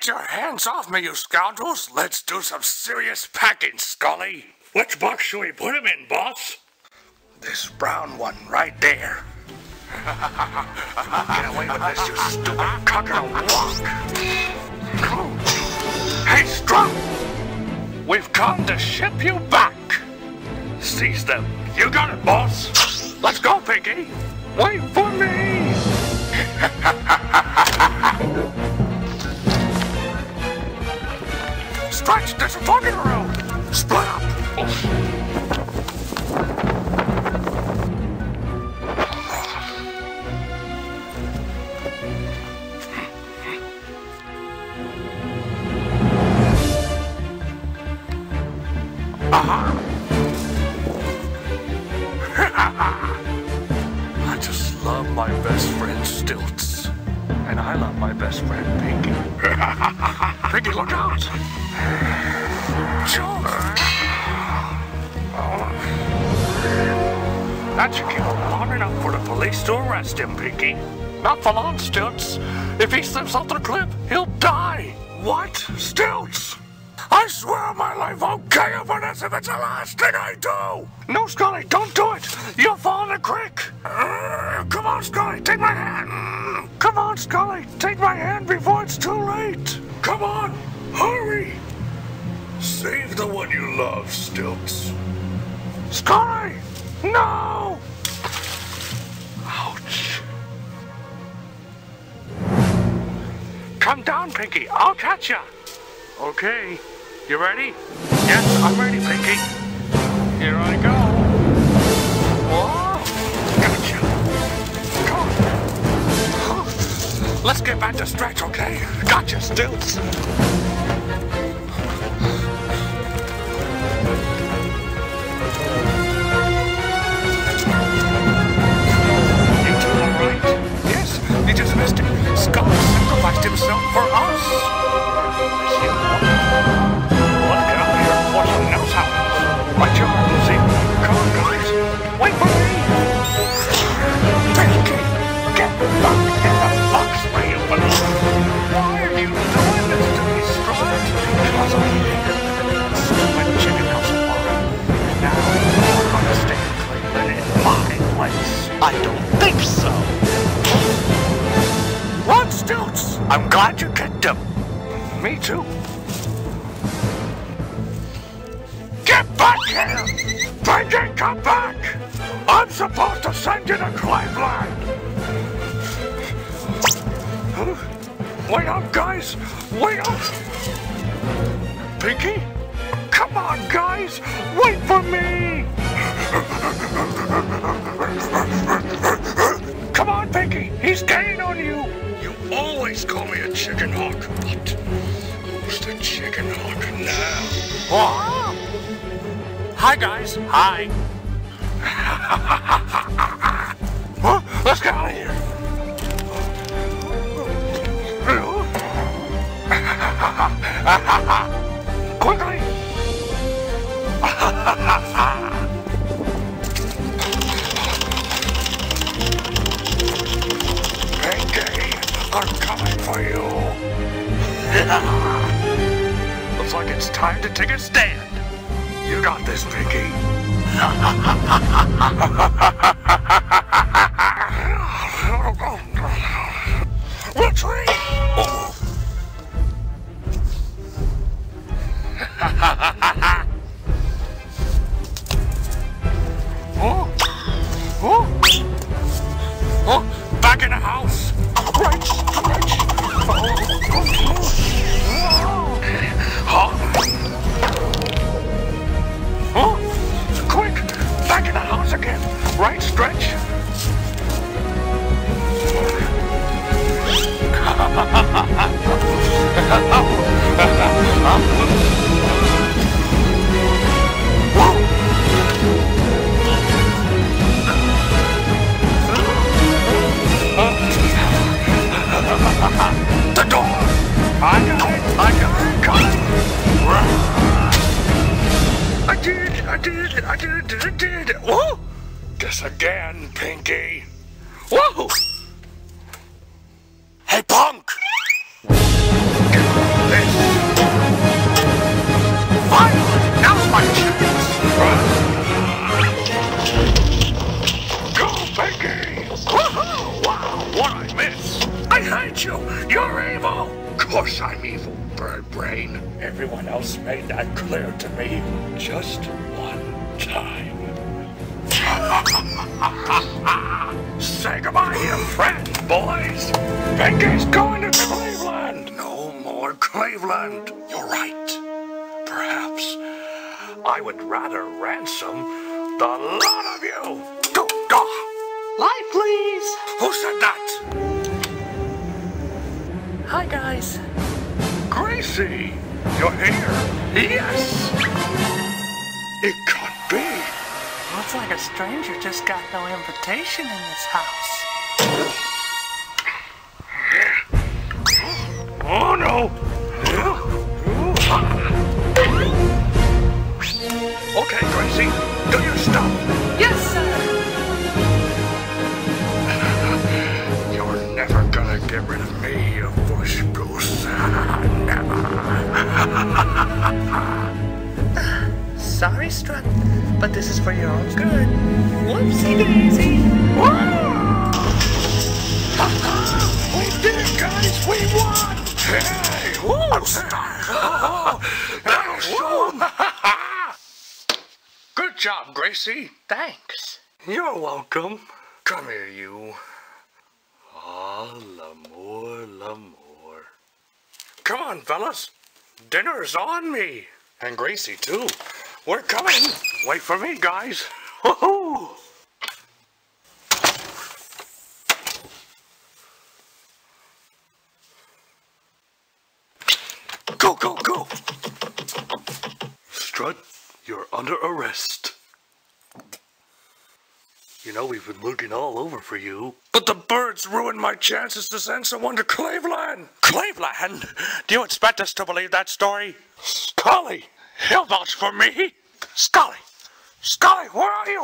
Get your hands off me, you scoundrels! Let's do some serious packing, Scully! Which box should we put him in, boss? This brown one right there. Get away with this, you stupid cock walk! Hey, Strong! We've come to ship you back! Seize them. You got it, boss! Let's go, Pinky! Wait for me! Bug in the road! Split up! Uh-huh. I just love my best friend Stilts. And I love my best friend Pinky. Pinky, look out! Joe! Oh. That should him long enough for the police to arrest him, Pinky. Not for long, Stilts. If he slips off the cliff, he'll die. What? Stilts? I swear on my life I'll kill you for this if it's the last thing I do! No, Scully, don't do it! You'll fall in the creek! Uh, come on, Scully, take my hand! Come on, Scully, take my hand before it's too late! Come on, hurry! Save the one you love, Stilts. Scully! No! Ouch. Come down, Pinky. I'll catch ya. Okay. You ready? Yes, I'm ready, Pinky. Here I go. Whoa! Gotcha. Come on. Let's get back to stretch, okay? Gotcha, Stilts. I don't think so. Run, Stilts! I'm glad you kicked him. Me too. Get back here! Pinky, come back! I'm supposed to send you to Cleveland! Huh? Wait up, guys! Wait up! Chicken hawk now? Oh. Hi, guys. Hi. Huh? Let's get out of here. Quickly! Pinky, I'm coming for you. Looks like it's time to take a stand. You got this, Pinky. Retreat! Oh. oh. Oh. Oh, back in the house. Right, stretch. Oh. oh. Back in the house again. Right, stretch. The man, Pinky. Whoa! Hey, punk! you! You're evil! Of course I'm evil, bird brain. Everyone else made that clear to me. Just Say goodbye, you friend, boys. Pinky's going to Cleveland. No more Cleveland. You're right. Perhaps I would rather ransom the lot of you. Go, go. Light, please. Who said that? Hi, guys. Gracie, you're here. Yes. It can't be. Looks like a stranger just got no invitation in this house. Oh no! Okay, Gracie, do you stop? Yes, sir. You're never gonna get rid of me, you bush goose. never. Sorry, Strut, but this is for your own good. Whoopsie daisy. we did it, guys! We won! Hey! Whoa! Stop! That'll show. Good job, Gracie. Thanks. You're welcome. Come here, you. Ah, l'amour, l'amour. Come on, fellas. Dinner's on me. And Gracie, too. We're coming. Wait for me, guys. Woohoo! Go, go, go! Strut, you're under arrest. You know we've been looking all over for you. But the birds ruined my chances to send someone to Cleveland. Cleveland? Do you expect us to believe that story? Scully, he'll vouch for me. Scully, Scully, where are you?